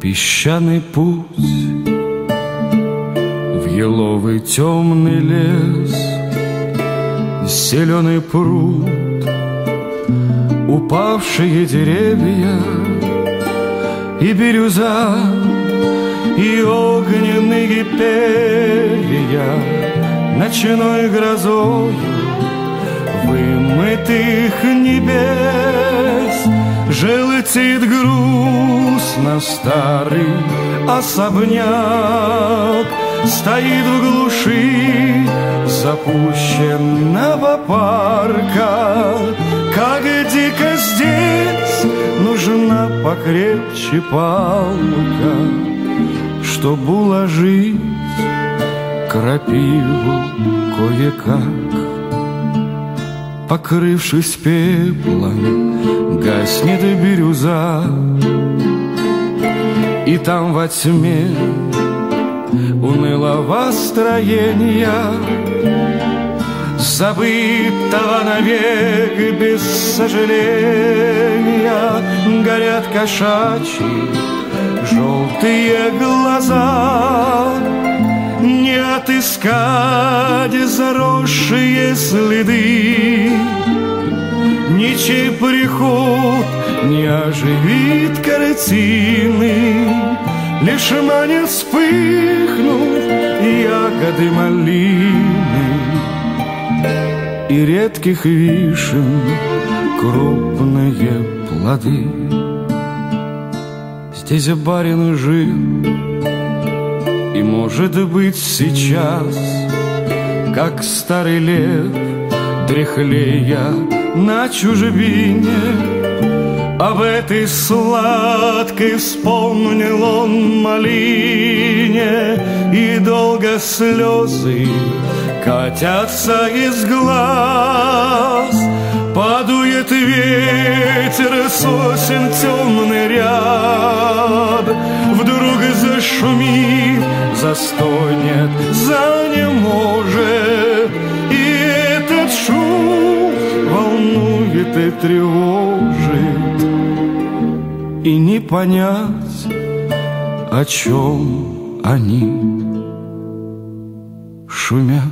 Песчаный путь В еловый темный лес. Зеленый пруд Упавшие деревья И бирюза И огненные перья. Ночной грозой Вымытых небес Желтит грустно старый особняк Стоит в глуши запущенного парка. Как дико здесь нужна покрепче палка Чтоб уложить крапиву кое-как. Покрывшись пеплом, гаснет бирюза. И там во тьме унылого строения Забытого навек без сожаления Горят кошачьи желтые глаза. Не отыскать заросшие следы Ничей приход не оживит картины Лишь манит вспыхнуть ягоды малины. И редких вишен крупные плоды. Здесь барин жил И, может быть, сейчас Как старый лев, дряхлея на чужбине. Об этой сладкой вспомнил он малине И долго слезы катятся из глаз. Подует ветер сосен темный ряд Вдруг зашумит, застонет, занеможет тревожит и не понять, о чем они шумят.